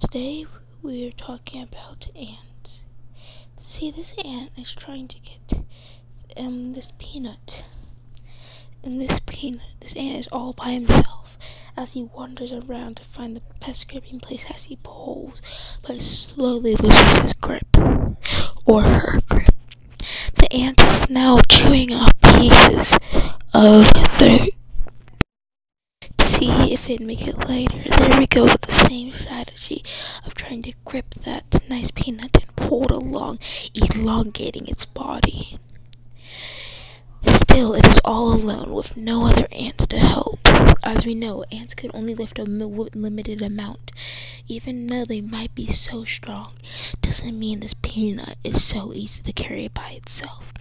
Today we are talking about ants. See, this ant is trying to get um this peanut. And this peanut, this ant is all by himself as he wanders around to find the best gripping place as he pulls, but slowly loses his grip or her grip. The ant is now chewing off pieces of the it'd make it lighter. There we go with the same strategy of trying to grip that nice peanut and pull it along, elongating its body. Still, it is all alone with no other ants to help. As we know, ants can only lift a limited amount. Even though they might be so strong, doesn't mean this peanut is so easy to carry by itself.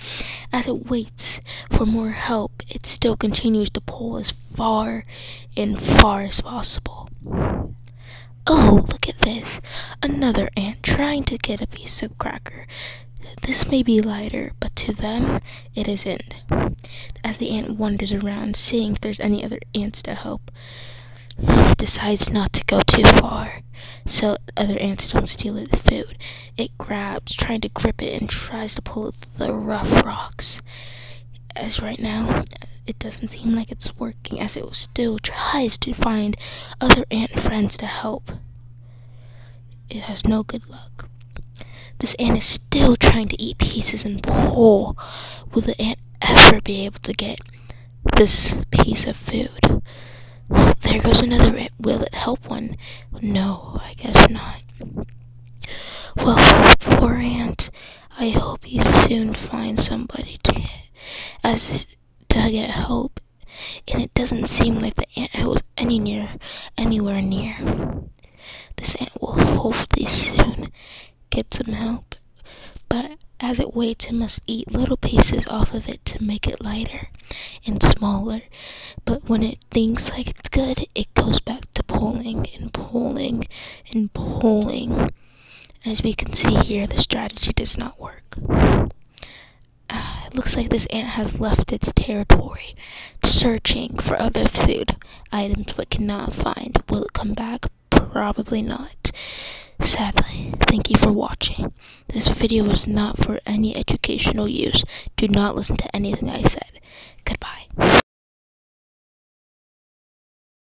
As it waits for more help, it still continues to pull as far and far as possible. Oh, look at this! Another ant trying to get a piece of cracker. This may be lighter, but to them it isn't. As the ant wanders around, seeing if there's any other ants to help, decides not to go too far so other ants don't steal its food. It grabs, trying to grip it, and tries to pull the rough rocks. As right now, it doesn't seem like it's working, as it still tries to find other ant friends to help. It has no good luck. This ant is still trying to eat pieces and pull. Will the ant ever be able to get this piece of food? There goes another. Will it help one? No, I guess not. Well, poor ant. I hope he soon finds somebody to get, as to get help. And it doesn't seem like the ant was any near anywhere near. This ant will hopefully soon get some help. But as it waits, it must eat little pieces off of it to make it lighter and smaller. But when it thinks like it's good, it goes back to pulling and pulling and pulling. As we can see here, the strategy does not work. Uh, it looks like this ant has left its territory, searching for other food items but cannot find. Will it come back? Probably not. Sadly, thank you for watching. This video was not for any educational use. Do not listen to anything I said. Goodbye.